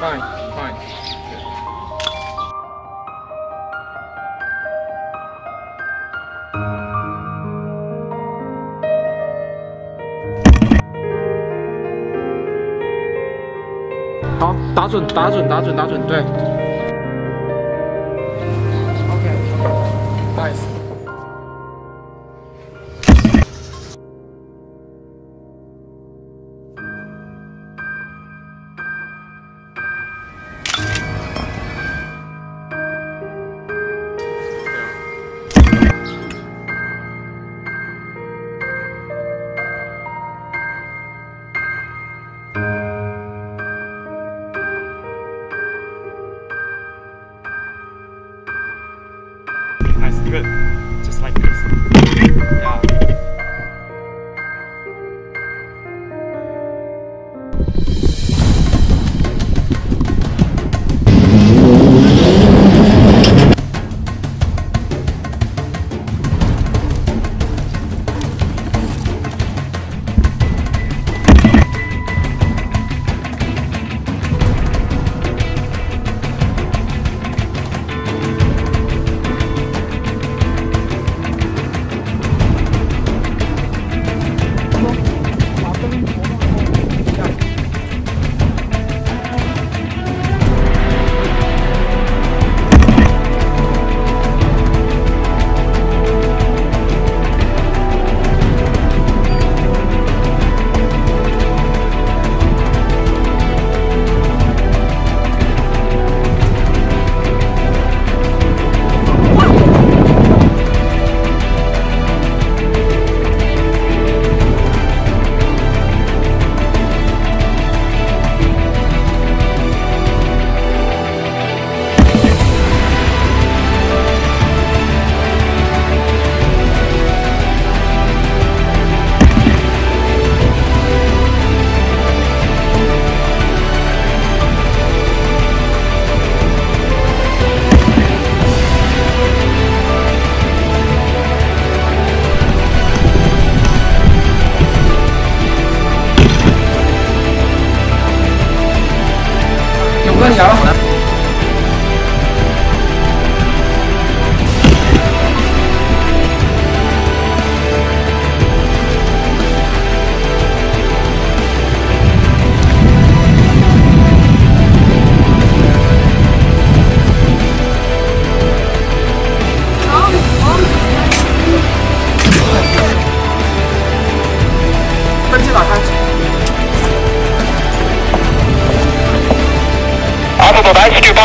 好，打准，打准，打准，打准，对。nice, good. Just like this. Yeah.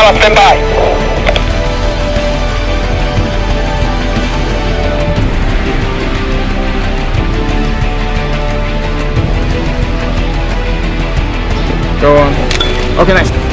Tower, stand by. Go on. Okay, nice.